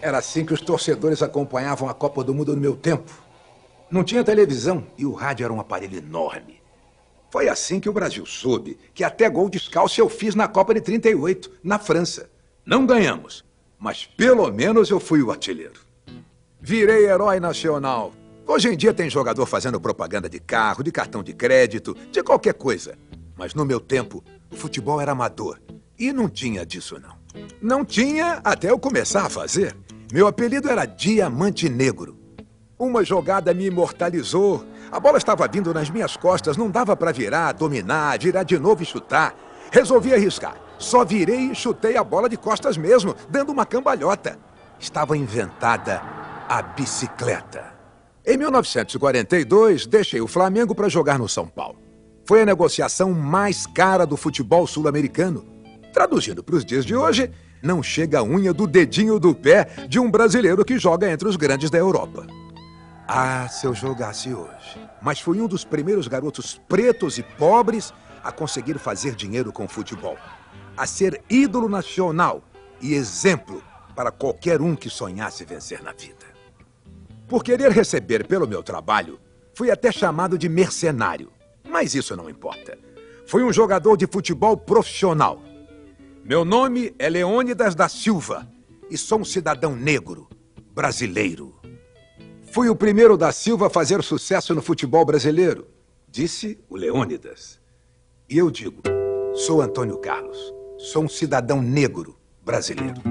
Era assim que os torcedores acompanhavam a Copa do Mundo no meu tempo. Não tinha televisão e o rádio era um aparelho enorme. Foi assim que o Brasil soube que até gol descalço eu fiz na Copa de 38, na França. Não ganhamos, mas pelo menos eu fui o artilheiro. Virei herói nacional. Hoje em dia tem jogador fazendo propaganda de carro, de cartão de crédito, de qualquer coisa. Mas no meu tempo, o futebol era amador. E não tinha disso, não. Não tinha até eu começar a fazer. Meu apelido era Diamante Negro. Uma jogada me imortalizou. A bola estava vindo nas minhas costas, não dava para virar, dominar, virar de novo e chutar. Resolvi arriscar. Só virei e chutei a bola de costas mesmo, dando uma cambalhota. Estava inventada a bicicleta. Em 1942, deixei o Flamengo para jogar no São Paulo. Foi a negociação mais cara do futebol sul-americano. Traduzindo para os dias de hoje, não chega a unha do dedinho do pé de um brasileiro que joga entre os grandes da Europa. Ah, se eu jogasse hoje. Mas fui um dos primeiros garotos pretos e pobres a conseguir fazer dinheiro com futebol. A ser ídolo nacional e exemplo para qualquer um que sonhasse vencer na vida. Por querer receber pelo meu trabalho, fui até chamado de mercenário. Mas isso não importa. Fui um jogador de futebol profissional meu nome é Leônidas da Silva e sou um cidadão negro, brasileiro. Fui o primeiro da Silva a fazer sucesso no futebol brasileiro, disse o Leônidas. E eu digo, sou Antônio Carlos, sou um cidadão negro brasileiro.